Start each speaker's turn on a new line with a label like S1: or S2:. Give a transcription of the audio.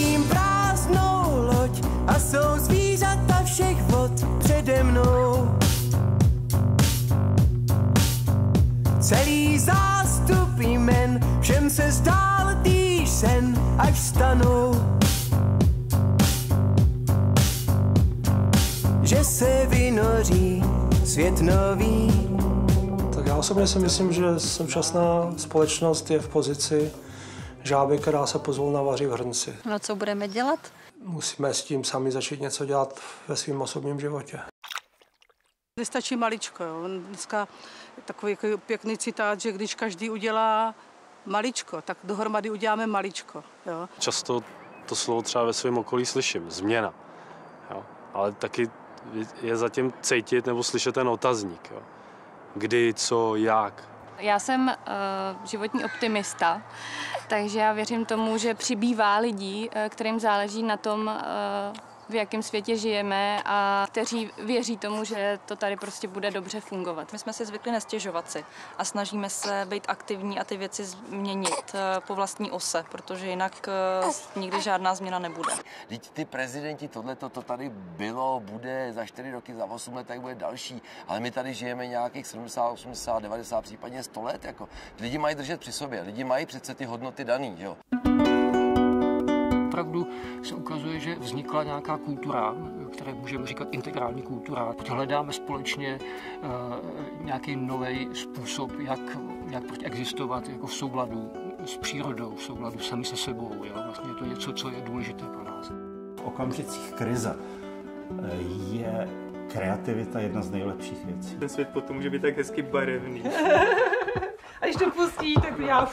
S1: vidím prázdnou loď a jsou zvířata všech vod přede mnou. Celý zástup jmen, všem se zdál týž sen, až stanou. Že se vynoří svět nový.
S2: Tak já osobně si myslím, že současná společnost je v pozici žáby, která se pozvolna vaří v hrnci.
S3: No co budeme dělat?
S2: Musíme s tím sami začít něco dělat ve svém osobním životě.
S4: Nestačí maličko. Jo. Dneska je takový jako pěkný citát, že když každý udělá maličko, tak dohromady uděláme maličko. Jo.
S5: Často to slovo třeba ve svém okolí slyším, změna. Jo. Ale taky je zatím cítit nebo slyšet ten otazník. Jo. Kdy, co, jak.
S3: Já jsem uh, životní optimista, takže já věřím tomu, že přibývá lidí, uh, kterým záleží na tom, uh, v jakém světě žijeme a kteří věří tomu, že to tady prostě bude dobře fungovat.
S6: My jsme si zvykli nestěžovat si a snažíme se být aktivní a ty věci změnit eh, po vlastní ose, protože jinak eh, nikdy žádná změna nebude.
S7: Teď ty prezidenti, tohle to tady bylo, bude za 4 roky, za 8 let, tak bude další, ale my tady žijeme nějakých 70, 80, 90, případně 100 let. Jako. Lidi mají držet při sobě, lidi mají přece ty hodnoty daný. Jo
S8: vznikla nějaká kultura, které můžeme říkat integrální kultura. Hledáme společně uh, nějaký nový způsob, jak, jak existovat jako v souladu s přírodou, v souladu sami se sebou. Jo? Vlastně je to něco, co je důležité pro nás.
S9: V okamžicích krize eh, je kreativita jedna z nejlepších věcí.
S10: Ten svět potom může být tak hezky barevný.
S4: A když to pustí, tak já...